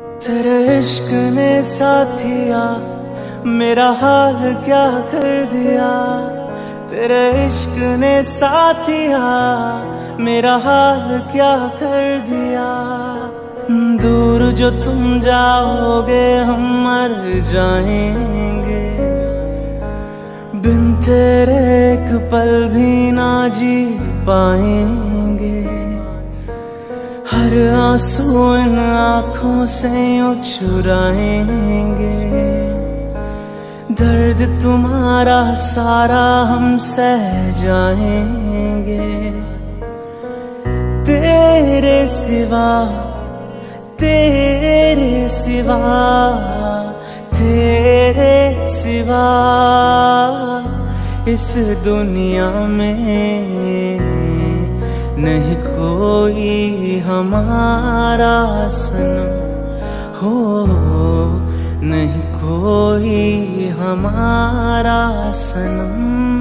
तेरे इश्क ने साथिया, मेरा हाल क्या कर दिया? तेरे इश्क ने साथिया, मेरा हाल क्या कर दिया? दूर जो तुम जाओगे, हम मर जाएँगे। बिन तेरे एक पल भी ना जी पाएँगे। हर आँसू इन आँखों से चुराएँगे दर्द तुम्हारा सारा हम सह जाएँगे। तेरे सिवा तेरे सिवा तेरे सिवा, इस दुनिया में नहीं कोई हमारा सनम। हो नहीं कोई हमारा सनम।